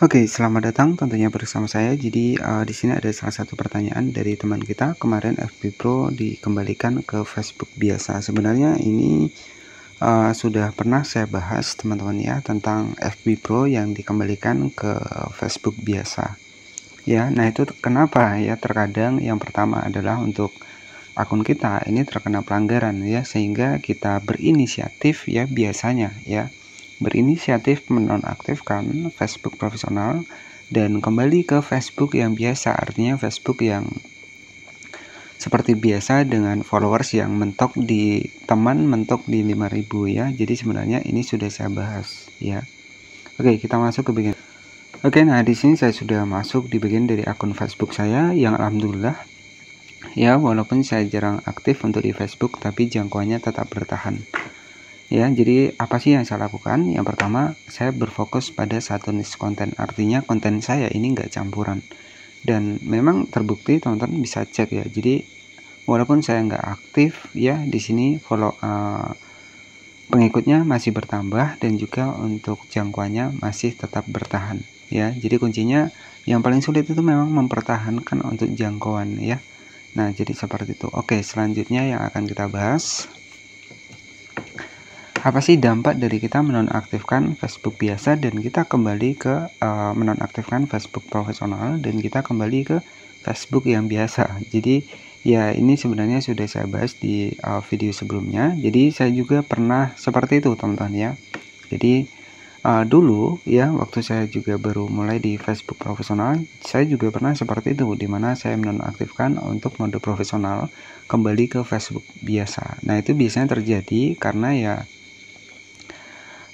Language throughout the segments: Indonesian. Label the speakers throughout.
Speaker 1: Oke, selamat datang tentunya bersama saya. Jadi uh, di sini ada salah satu pertanyaan dari teman kita kemarin FB Pro dikembalikan ke Facebook biasa. Sebenarnya ini uh, sudah pernah saya bahas teman-teman ya tentang FB Pro yang dikembalikan ke Facebook biasa. Ya, nah itu kenapa ya? Terkadang yang pertama adalah untuk akun kita ini terkena pelanggaran ya sehingga kita berinisiatif ya biasanya ya berinisiatif menonaktifkan Facebook profesional dan kembali ke Facebook yang biasa, artinya Facebook yang seperti biasa dengan followers yang mentok di teman mentok di 5000 ya. Jadi sebenarnya ini sudah saya bahas ya. Oke, kita masuk ke bagian Oke, nah di sini saya sudah masuk di bagian dari akun Facebook saya yang alhamdulillah ya walaupun saya jarang aktif untuk di Facebook tapi jangkauannya tetap bertahan ya jadi apa sih yang saya lakukan? Yang pertama saya berfokus pada satu niche konten. Artinya konten saya ini enggak campuran. Dan memang terbukti teman-teman bisa cek ya. Jadi walaupun saya enggak aktif ya di sini follow uh, pengikutnya masih bertambah dan juga untuk jangkauannya masih tetap bertahan ya. Jadi kuncinya yang paling sulit itu memang mempertahankan untuk jangkauan ya. Nah jadi seperti itu. Oke selanjutnya yang akan kita bahas apa sih dampak dari kita menonaktifkan Facebook biasa? Dan kita kembali ke uh, menonaktifkan Facebook profesional dan kita kembali ke Facebook yang biasa. Jadi ya ini sebenarnya sudah saya bahas di uh, video sebelumnya. Jadi saya juga pernah seperti itu teman-teman ya. Jadi uh, dulu ya waktu saya juga baru mulai di Facebook profesional saya juga pernah seperti itu di mana saya menonaktifkan untuk mode profesional kembali ke Facebook biasa. Nah itu biasanya terjadi karena ya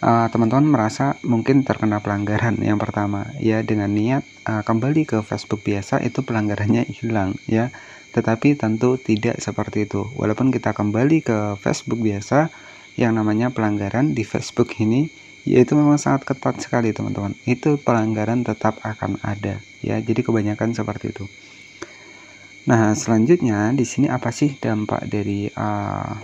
Speaker 1: teman-teman uh, merasa mungkin terkena pelanggaran. Yang pertama ya dengan niat uh, kembali ke Facebook biasa itu pelanggarannya hilang ya. Tetapi tentu tidak seperti itu. Walaupun kita kembali ke Facebook biasa yang namanya pelanggaran di Facebook ini yaitu memang sangat ketat sekali teman-teman. Itu pelanggaran tetap akan ada ya. Jadi kebanyakan seperti itu. Nah selanjutnya di sini apa sih dampak dari uh,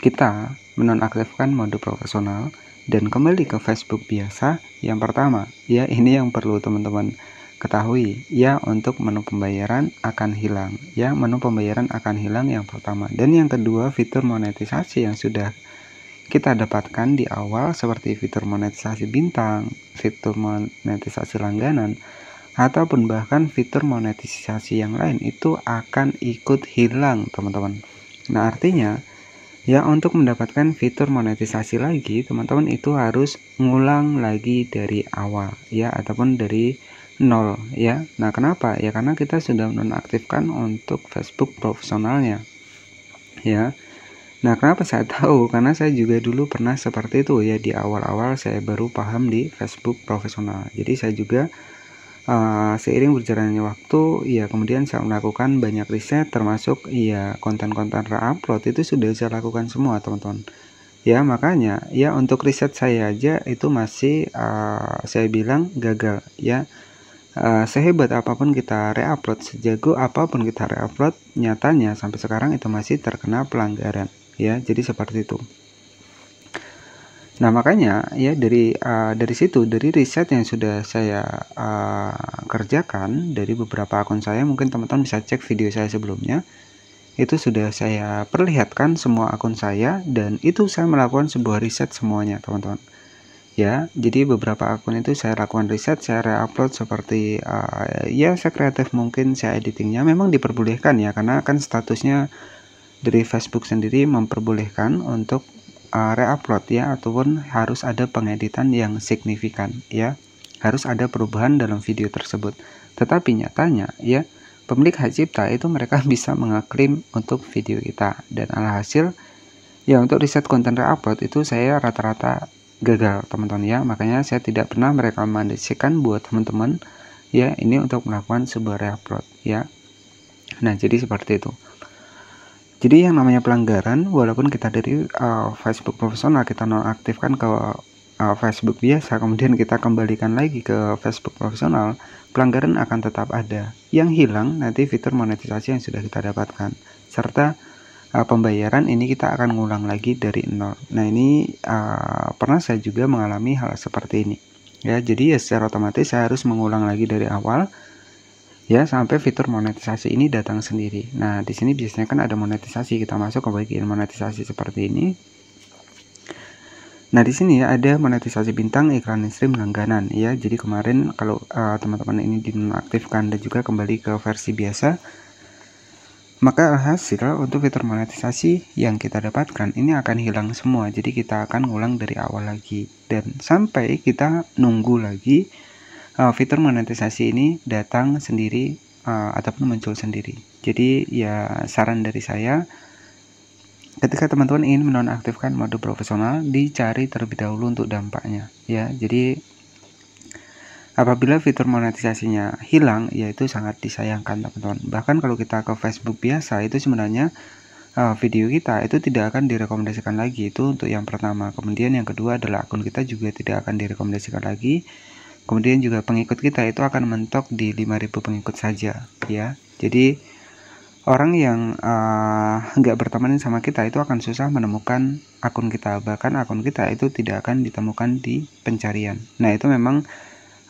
Speaker 1: kita menonaktifkan mode profesional dan kembali ke Facebook biasa. Yang pertama ya ini yang perlu teman-teman ketahui ya untuk menu pembayaran akan hilang. Ya menu pembayaran akan hilang yang pertama. Dan yang kedua fitur monetisasi yang sudah kita dapatkan di awal seperti fitur monetisasi bintang fitur monetisasi langganan ataupun bahkan fitur monetisasi yang lain itu akan ikut hilang teman-teman. Nah artinya Ya, untuk mendapatkan fitur monetisasi lagi, teman-teman itu harus ngulang lagi dari awal ya ataupun dari nol ya. Nah, kenapa? Ya karena kita sudah menonaktifkan untuk Facebook profesionalnya. Ya. Nah, kenapa saya tahu? Karena saya juga dulu pernah seperti itu ya di awal-awal saya baru paham di Facebook profesional. Jadi saya juga uh, seiring berjalannya waktu ya kemudian saya melakukan banyak riset termasuk ya konten-konten re-upload itu sudah saya lakukan semua teman-teman. Ya makanya ya untuk riset saya aja itu masih uh, saya bilang gagal ya. Uh, sehebat apa pun kita re-upload sejago apa pun kita re-upload nyatanya sampai sekarang itu masih terkena pelanggaran ya. Jadi seperti itu Nah, makanya ya dari uh, dari situ dari riset yang sudah saya uh, kerjakan dari beberapa akun saya mungkin teman-teman bisa cek video saya sebelumnya itu sudah saya perlihatkan semua akun saya dan itu saya melakukan sebuah riset semuanya teman-teman. Ya jadi beberapa akun itu saya lakukan riset saya reupload seperti uh, ya saya kreatif mungkin saya editingnya memang diperbolehkan ya karena kan statusnya dari Facebook sendiri memperbolehkan untuk uh, reupload ya ataupun harus ada pengeditan yang signifikan ya. Harus ada perubahan dalam video tersebut. Tetapi nyatanya ya pemilik hak cipta itu mereka bisa mengeklaim untuk video kita. Dan alhasil ya untuk riset konten reupload itu saya rata-rata gagal teman-teman ya. Makanya saya tidak pernah merekomendasikan buat teman-teman ya ini untuk melakukan sebuah reupload ya. Nah jadi seperti itu jadi yang namanya pelanggaran, walaupun kita dari uh, Facebook profesional kita nonaktifkan ke uh, Facebook biasa, kemudian kita kembalikan lagi ke Facebook profesional, pelanggaran akan tetap ada. Yang hilang nanti fitur monetisasi yang sudah kita dapatkan, serta uh, pembayaran ini kita akan ngulang lagi dari nol. Nah ini uh, pernah saya juga mengalami hal seperti ini. ya jadi ya secara otomatis saya harus mengulang lagi dari awal ya sampai fitur monetisasi ini datang sendiri nah di sini biasanya kan ada monetisasi kita masuk ke bagian monetisasi seperti ini Nah, di sini ya ada monetisasi bintang iklan stream langganan ya. Jadi kemarin kalau eh, teman-teman uh, ini dinonaktifkan dan juga kembali ke versi biasa, maka hasil untuk fitur monetisasi yang kita dapatkan ini akan hilang semua. Jadi kita akan ngulang dari awal lagi dan sampai kita nunggu lagi uh, fitur monetisasi ini datang sendiri uh, ataupun muncul sendiri. Jadi ya saran dari saya ketika teman-teman ingin menonaktifkan mode profesional dicari terlebih dahulu untuk dampaknya ya. Jadi apabila fitur monetisasinya hilang yaitu sangat disayangkan teman-teman. Bahkan kalau kita ke Facebook biasa itu sebenarnya uh, video kita itu tidak akan direkomendasikan lagi. Itu untuk yang pertama. Kemudian yang kedua adalah akun kita juga tidak akan direkomendasikan lagi kemudian juga pengikut kita itu akan mentok di 5000 pengikut saja ya. Jadi orang yang uh, nggak berteman sama kita itu akan susah menemukan akun kita. Bahkan akun kita itu tidak akan ditemukan di pencarian. Nah itu memang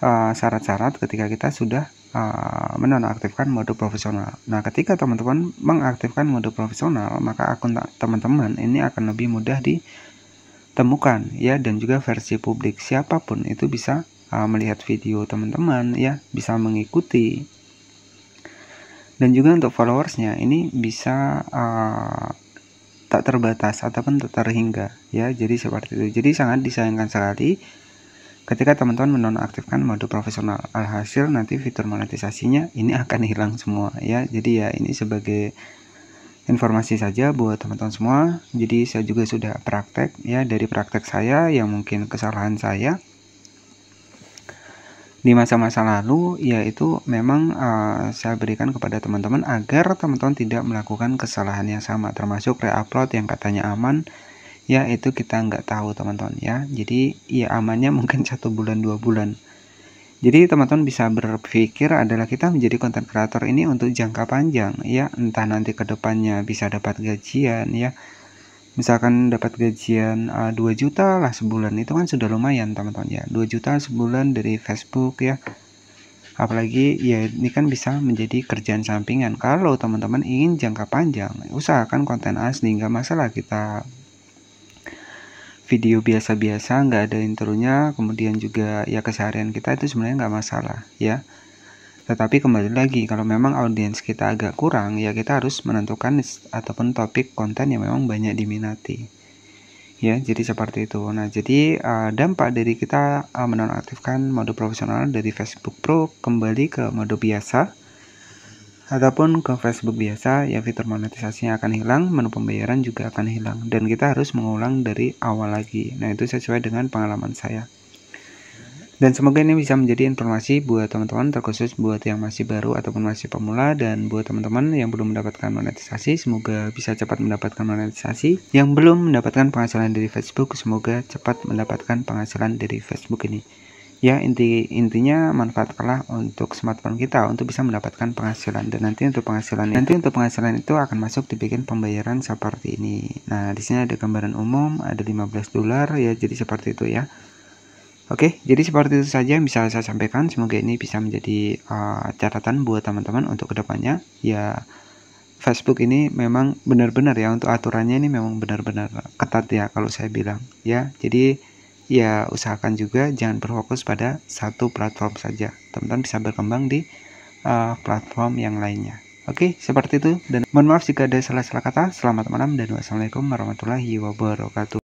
Speaker 1: eh, syarat-syarat uh, ketika kita sudah uh, menonaktifkan mode profesional. Nah ketika teman-teman mengaktifkan mode profesional maka akun teman-teman ini akan lebih mudah ditemukan ya. Dan juga versi publik siapa pun itu bisa uh, melihat video teman-teman ya bisa mengikuti. Dan juga untuk followersnya ini bisa uh, tak terbatas ataupun tak terhingga ya jadi seperti itu. Jadi sangat disayangkan sekali ketika teman-teman menonaktifkan mode profesional. Alhasil nanti fitur monetisasinya ini akan hilang semua ya. Jadi ya ini sebagai informasi saja buat teman-teman semua. Jadi saya juga sudah praktek ya dari praktek saya yang mungkin kesalahan saya di masa-masa lalu yaitu memang uh, saya berikan kepada teman-teman agar teman-teman tidak melakukan kesalahan yang sama termasuk reupload yang katanya aman. Ya itu kita nggak tahu teman-teman ya. Jadi ya amannya mungkin satu bulan dua bulan. Jadi teman-teman bisa berpikir adalah kita menjadi konten kreator ini untuk jangka panjang ya. Entah nanti ke depannya bisa dapat gajian ya misalkan dapat gajian uh, 2 juta lah sebulan. Itu kan sudah lumayan teman-teman ya. 2 juta sebulan dari Facebook ya. Apalagi ya ini kan bisa menjadi kerjaan sampingan. Kalau teman-teman ingin jangka panjang usahakan konten asli nggak masalah kita video biasa-biasa nggak ada intronya. Kemudian juga ya keseharian kita itu sebenarnya nggak masalah ya tetapi kembali lagi, kalau memang audiens kita agak kurang, ya kita harus menentukan ataupun topik konten yang memang banyak diminati. Ya, jadi seperti itu. Nah, jadi uh, dampak dari kita uh, menonaktifkan mode profesional dari Facebook Pro kembali ke mode biasa ataupun ke Facebook biasa, ya fitur monetisasinya akan hilang, menu pembayaran juga akan hilang dan kita harus mengulang dari awal lagi. Nah, itu sesuai dengan pengalaman saya. Dan semoga ini bisa menjadi informasi buat teman-teman terkhusus buat yang masih baru ataupun masih pemula dan buat teman-teman yang belum mendapatkan monetisasi semoga bisa cepat mendapatkan monetisasi. Yang belum mendapatkan penghasilan dari Facebook semoga cepat mendapatkan penghasilan dari Facebook ini. Ya inti intinya manfaatkanlah untuk smartphone kita untuk bisa mendapatkan penghasilan dan nanti untuk penghasilan nanti untuk penghasilan itu akan masuk di bagian pembayaran seperti ini. Nah di sini ada gambaran umum ada 15 dolar ya jadi seperti itu ya. Oke, jadi seperti itu saja yang bisa saya sampaikan. Semoga ini bisa menjadi uh, catatan buat teman-teman untuk ke depannya. Ya, Facebook ini memang benar-benar ya untuk aturannya ini memang benar-benar ketat ya kalau saya bilang ya. Jadi ya usahakan juga jangan berfokus pada satu platform saja. Teman-teman bisa berkembang di uh, platform yang lainnya. Oke, seperti itu. Dan mohon maaf jika ada salah-salah kata. Selamat malam dan wassalamualaikum warahmatullahi wabarakatuh.